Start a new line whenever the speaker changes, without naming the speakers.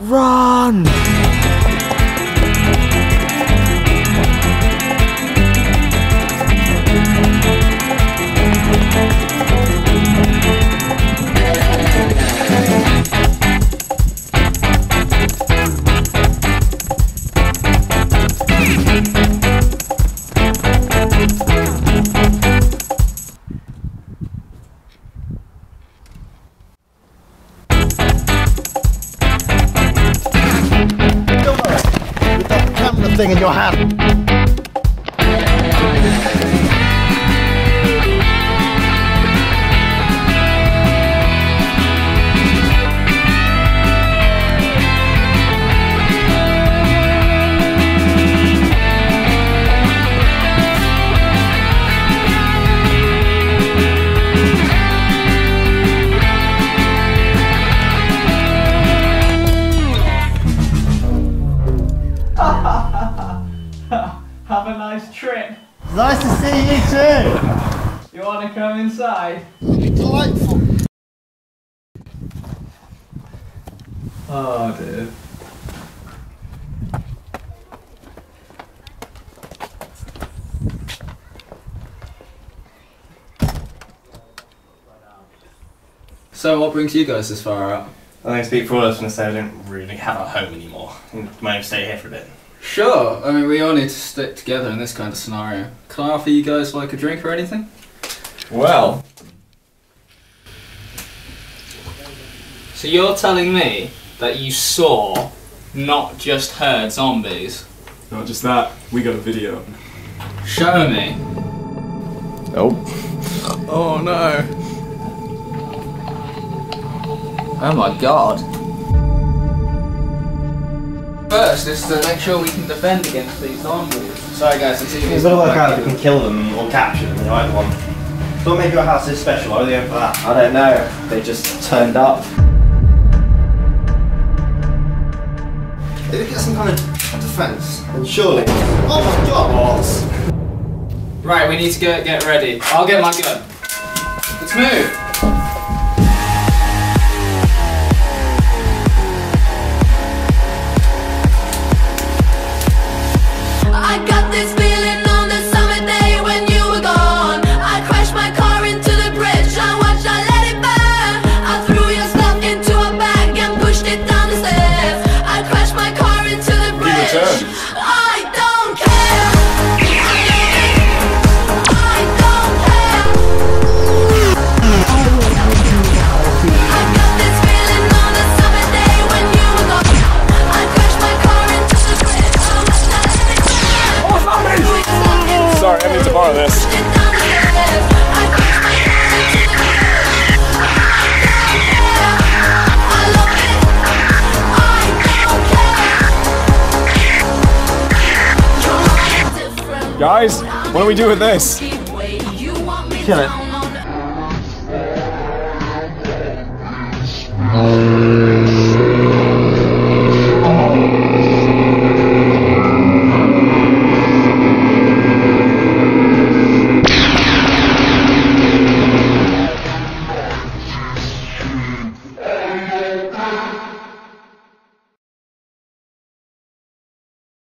Run!
That camera thing in your hand.
Have a nice trip.
Nice to see you too.
You want to come inside?
Delightful.
Oh, dear.
So, what brings you guys this far out?
I think I speak for all of us when I say I don't really have a home anymore. I might stay here for a bit.
Sure, I mean, we all need to stick together in this kind of scenario. Can I offer you guys like a drink or anything?
Well,
So you're telling me that you saw, not just heard zombies?
Not just that, we got a video.
Show me.
oh,
Oh no. Oh my god. First is to make sure we can defend against these zombies. Sorry guys, the TV
We've got to work out if we can kill them or capture them in either one. Don't make your house this special, are they for that?
I don't know. They just turned up.
If we get some kind of defence, then surely. Oh my god!
Right, we need to go get ready. I'll get my gun. Let's move.
Sorry, I need to borrow this. Guys, what do we do with this?
Kill
it.
it.